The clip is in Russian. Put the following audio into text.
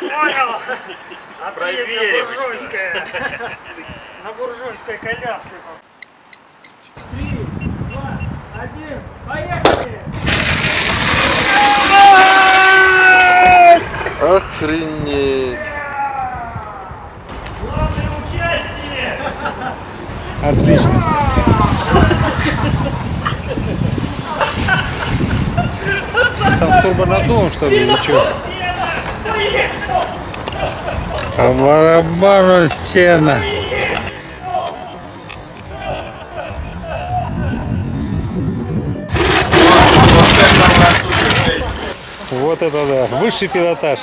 Понял? А ты на буржуйская. На буржуйской коляске тут. Три, два, один, поехали! Охренеть. Главное участие! Отлично. Там с турбонаддувом, что ли, или что? По барабану сена. Вот это да, высший пилотаж.